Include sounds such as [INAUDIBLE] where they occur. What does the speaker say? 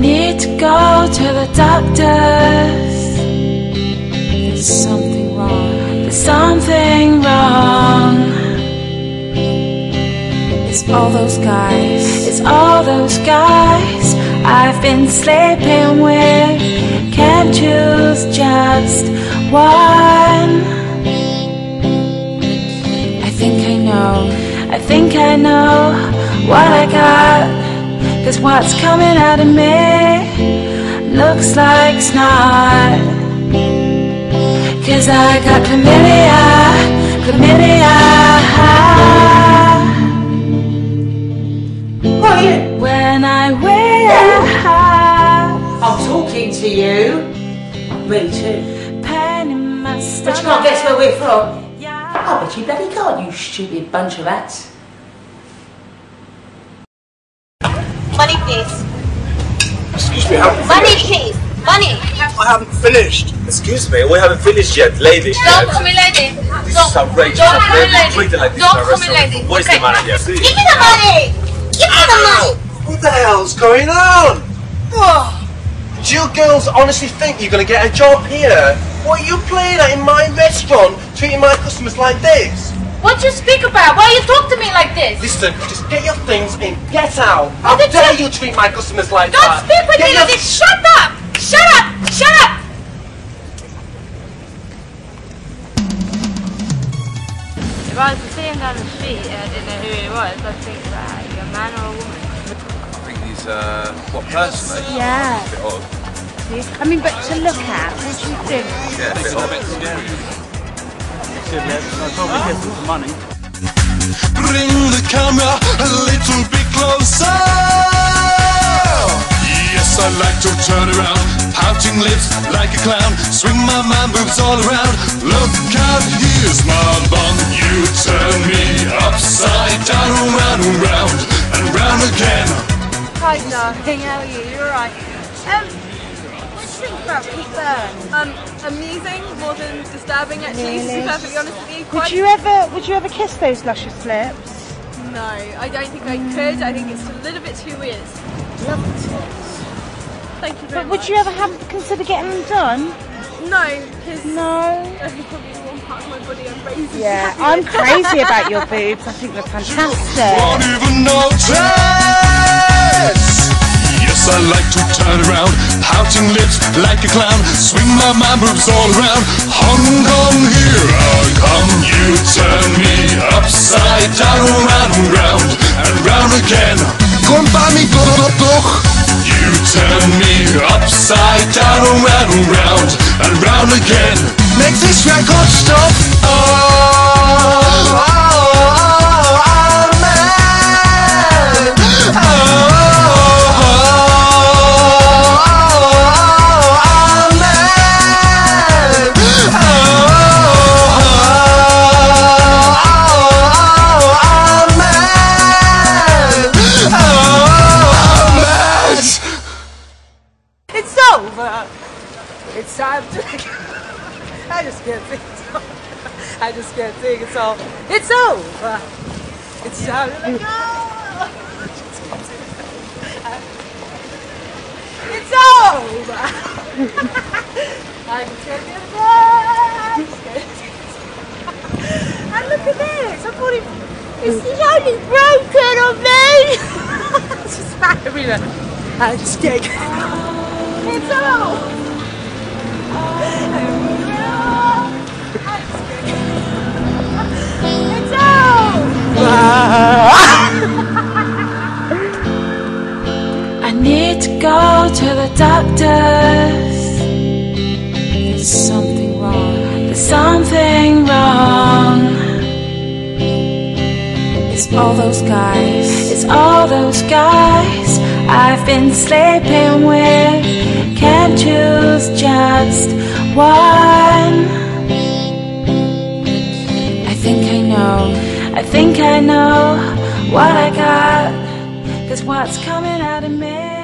need to go to the doctors. There's something wrong. There's something wrong. It's all those guys. It's all those guys I've been sleeping with. Can't choose just one. I think I know. I think I know what I got. Cause what's coming out of me looks like snot. Cause I got chlamydia, chlamydia. When I wear I'm talking to you. Me too. pain in my But you can't guess where we're from. Yeah. Oh, but you bloody can't, you stupid bunch of rats. Money, please. Excuse me, I haven't Money, finished. please. Money. I haven't finished. Excuse me, we haven't finished yet, lady. Don't call me lady. This Don't, is outrageous. don't I've call me lady. treated like this Don't in a call me restaurant. lady. Where's Okay. the manager? Give me the money. Give me the money. What the hell's going on? Oh. Do you girls honestly think you're going to get a job here? What are you playing at in my restaurant, treating my customers like this? What you speak about? Why you talk to me like this? Listen, just get your things and get out. How did dare you- you treat my customers like Don't that? speak with Get me your- like this. Shut up. Shut up. Shut up. If I was to see him down the street and I didn't know who he was, I'd think that are you a man or a woman? I think he's, uh, what, personally? Yeah. A bit odd. I mean, but to look at, what do you think? Yeah, a bit odd. Bring the camera a little bit closer. Yes, I like to turn around, pouting lips like a clown, swing my man boobs all around. Look out, here's my bum. You turn me upside down, around and round and round again. Hi, darling. How are you? You're right. Um, what do you think about Pete Byrne? Um, amusing more than disturbing actually, to be perfectly honest with you. Would you ever, would you ever kiss those luscious lips? No, I don't think I could. I think it's a little bit too weird. Thank you very But would much. you ever have consider getting them done? No, because No. that's [LAUGHS] probably the one part of my body I'm raised Yeah, I'm crazy about your boobs. I think they're [LAUGHS] fantastic. Won't even notice. Yes, I like to turn around, pouting lips like a clown, swing my man boobs all around. Hong Kong, here I come. You turn me upside down, round and round and round again. Come by me, go, go, go. You turn me upside down, round and round and round again. Make this record stop. Oh, Time to. [LAUGHS] I just can't think it's over. [LAUGHS] I just can't think it's all. It's over. It's time to go. [LAUGHS] It's over. I just can't get it. I can't take it. And look at this. I thought it. It's only broken on me. it's just everywhere. I just can't get it. It's over. To the doctors. There's something wrong. There's something wrong. It's all those guys. It's all those guys I've been sleeping with. Can't choose just one. I think I know. I think I know what I got. Cause what's coming out of me